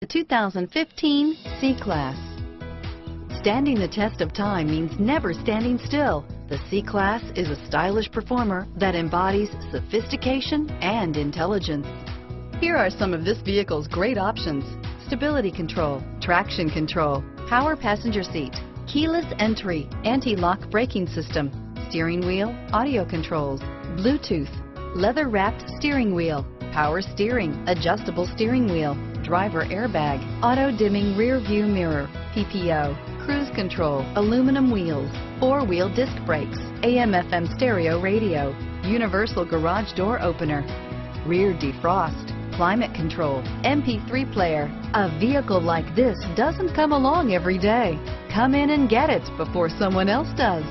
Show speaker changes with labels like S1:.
S1: The 2015 C-Class. Standing the test of time means never standing still. The C-Class is a stylish performer that embodies sophistication and intelligence. Here are some of this vehicle's great options. Stability control, traction control, power passenger seat, keyless entry, anti-lock braking system, steering wheel, audio controls, Bluetooth, leather wrapped steering wheel, power steering, adjustable steering wheel, driver airbag, auto dimming rear view mirror, PPO, cruise control, aluminum wheels, four wheel disc brakes, AM FM stereo radio, universal garage door opener, rear defrost, climate control, MP3 player. A vehicle like this doesn't come along every day. Come in and get it before someone else does.